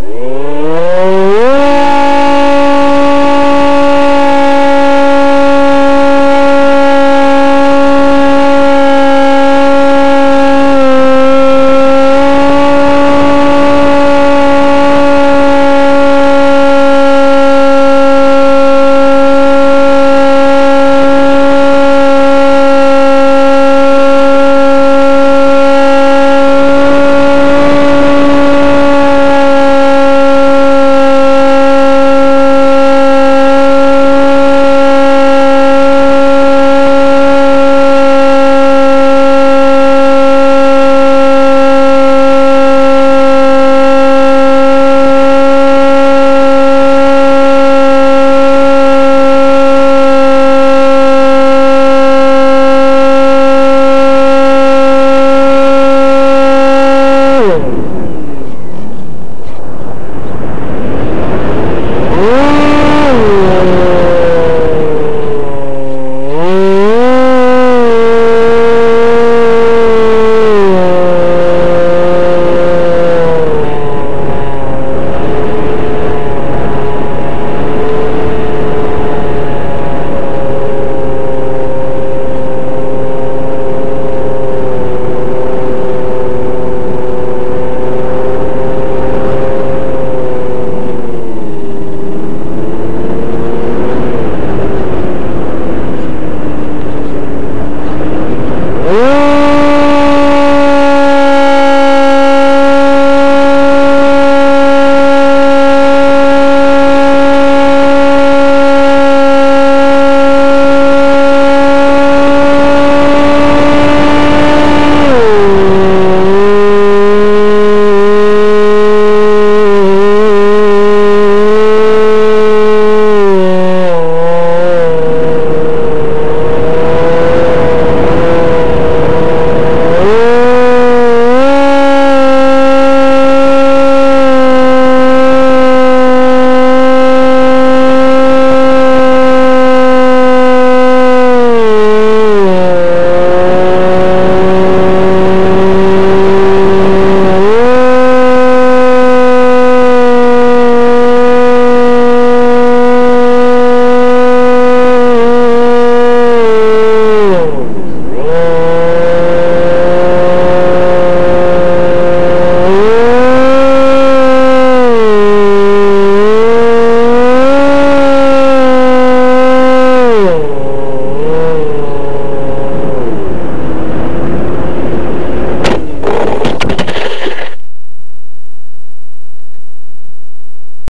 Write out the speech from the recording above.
Whoa.